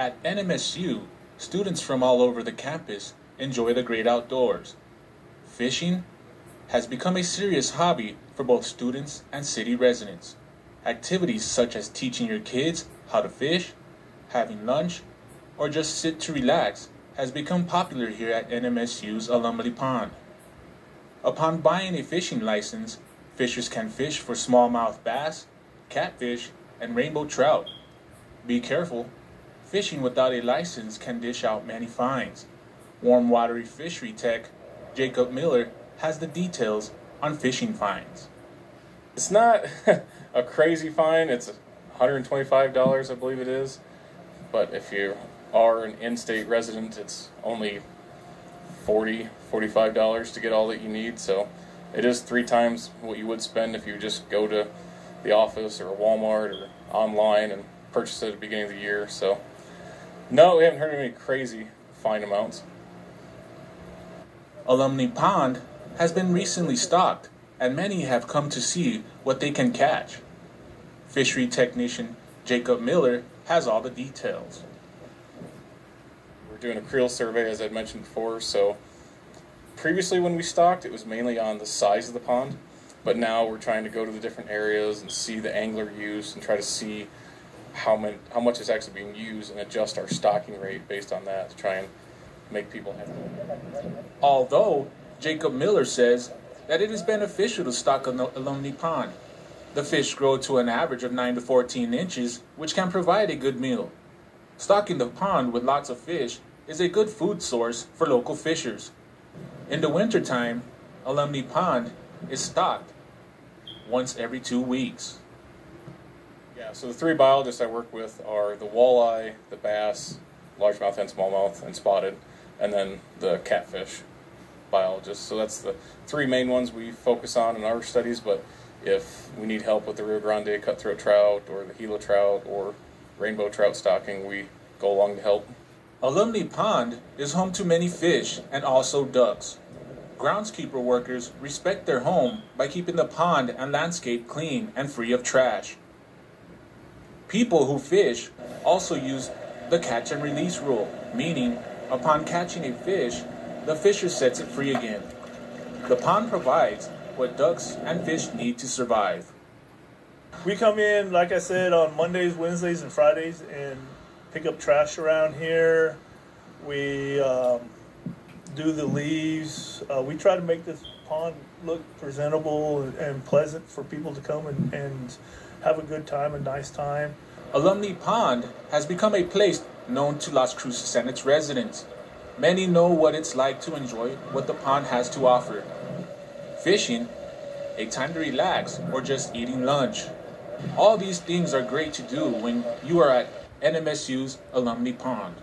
At NMSU, students from all over the campus enjoy the great outdoors. Fishing has become a serious hobby for both students and city residents. Activities such as teaching your kids how to fish, having lunch, or just sit to relax has become popular here at NMSU's Alumni Pond. Upon buying a fishing license, fishers can fish for smallmouth bass, catfish, and rainbow trout. Be careful, fishing without a license can dish out many fines. Warm watery fishery tech Jacob Miller has the details on fishing fines. It's not a crazy fine, it's $125, I believe it is. But if you are an in state resident, it's only $40, $45 to get all that you need. So it is three times what you would spend if you just go to the office or Walmart or online and purchase it at the beginning of the year. So no, we haven't heard of any crazy fine amounts. Alumni Pond has been recently stocked, and many have come to see what they can catch. Fishery technician Jacob Miller has all the details. We're doing a creel survey, as I mentioned before. So previously, when we stocked, it was mainly on the size of the pond, but now we're trying to go to the different areas and see the angler use and try to see how many, how much is actually being used and adjust our stocking rate based on that to try and make people happy. Although Jacob Miller says that it is beneficial to stock an alumni pond. The fish grow to an average of 9 to 14 inches, which can provide a good meal. Stocking the pond with lots of fish is a good food source for local fishers. In the wintertime, Alumni Pond is stocked once every two weeks. Yeah, so the three biologists I work with are the walleye, the bass, largemouth and smallmouth, and spotted, and then the catfish biologists. So that's the three main ones we focus on in our studies, but if we need help with the Rio Grande cutthroat trout or the Gila trout or rainbow trout stocking, we go along to help. Alumni Pond is home to many fish and also ducks. Groundskeeper workers respect their home by keeping the pond and landscape clean and free of trash. People who fish also use the catch and release rule, meaning upon catching a fish, the fisher sets it free again. The pond provides what ducks and fish need to survive. We come in, like I said, on Mondays, Wednesdays, and Fridays and pick up trash around here. We um, do the leaves. Uh, we try to make this pond look presentable and, pleasant for people to come and, and have a good time, a nice time. Alumni Pond has become a place known to Las Cruces and its residents. Many know what it's like to enjoy what the pond has to offer fishing, a time to relax, or just eating lunch. All these things are great to do when you are at NMSU's Alumni Pond.